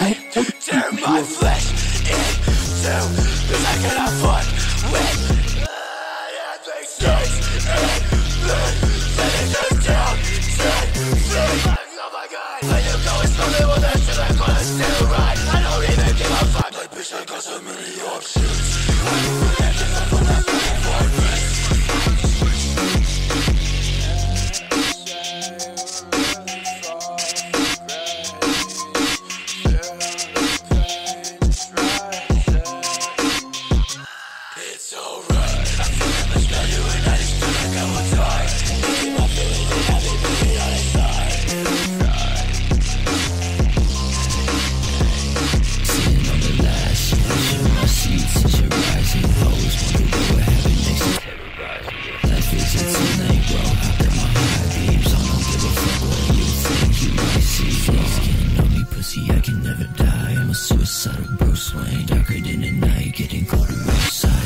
me to my flesh. suicidal Bruce Wayne Darker than the night, getting colder outside